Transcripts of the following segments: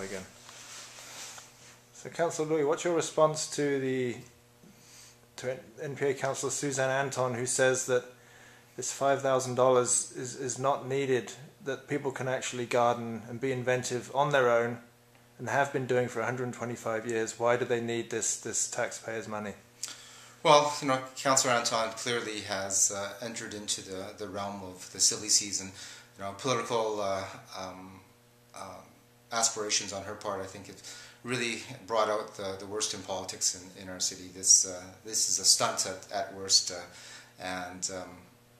again. So, Councillor Louie, what's your response to the to NPA Councillor Suzanne Anton, who says that this five thousand dollars is is not needed, that people can actually garden and be inventive on their own, and have been doing for 125 years. Why do they need this this taxpayers' money? Well, you know, Councillor Anton clearly has uh, entered into the, the realm of the silly season. You know, political uh, um, um, aspirations on her part, I think it really brought out the, the worst in politics in, in our city. This uh, this is a stunt at, at worst, uh, and um,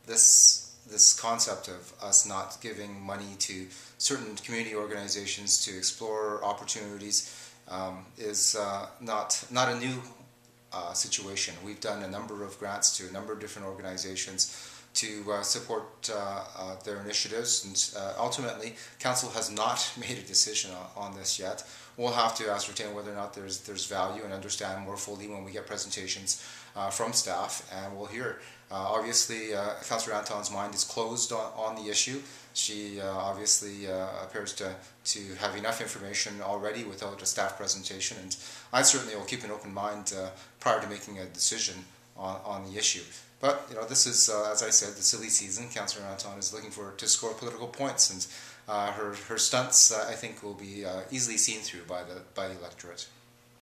this this concept of us not giving money to certain community organizations to explore opportunities um, is uh, not not a new uh, situation. We've done a number of grants to a number of different organizations to uh, support uh, uh, their initiatives. And uh, ultimately, council has not made a decision on, on, this yet. We'll have to ascertain whether or not there's there's value and understand more fully when we get presentations uh, from staff, and we'll hear. Uh, obviously, Councillor Anton's mind is closed on, on the issue. She obviously appears to, to have enough information already without a staff presentation, and I certainly will keep an open mind prior to making a decision on, on the issue. But you know, this is, uh, as I said, the silly season. Councillor Anton is looking for to score political points, and uh, her her stunts, uh, I think, will be uh, easily seen through by the by the electorate.